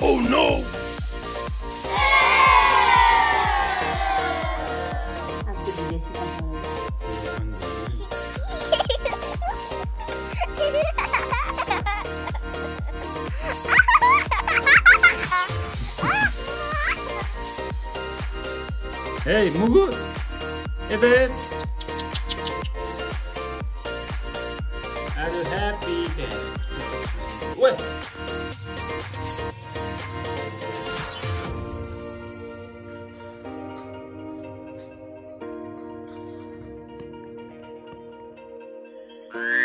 Oh no! Hey, Mugut! Evet. Are you happy then? Wait! Bye.